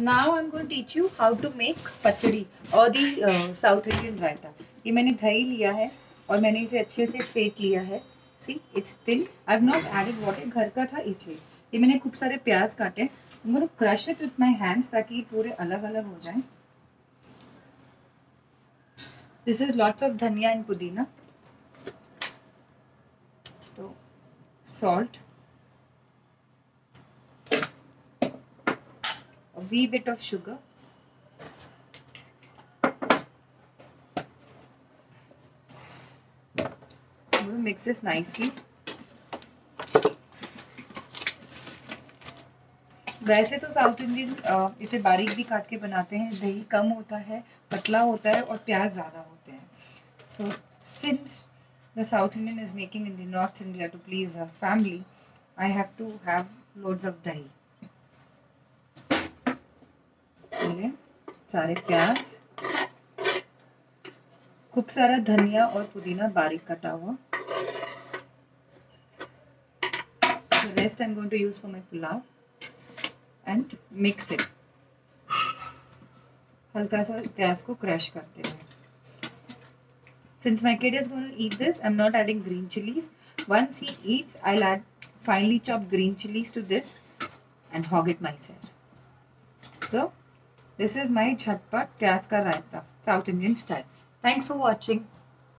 Now I am going teach you how to make pachadi और the south Indian रायता ये मैंने दही लिया है और मैंने इसे अच्छे से फेट लिया है। सी इट्स थिन आई एव नॉट एडेड वाटर घर का था इसलिए। ये मैंने खूब सारे प्याज काटे। मैंने crush it with my hands ताकि ये पूरे अलग अलग हो जाए। This is lots of dhania and pudina. तो salt wee bit of sugar. To mix this nicely. वैसे तो साउथ इंडियन इसे बारीक भी काट के बनाते हैं। दही कम होता है, पतला होता है और प्याज ज़्यादा होते हैं। So since the south Indian is making in the north India to please family I have to have loads of देंगे सारे प्याज। खूब सारा धनिया और पुदीना बारीक कटा हुआ। Rest I am going to use for my pulao and mix it हल्का सा प्याज को क्रश करते हैं। Since my kid is going to eat this I am not adding green chillies once he eats I will add finally chop green chillies to this and hog it myself so this is my chatpat pyaz ka raita, South Indian style. Thanks for watching.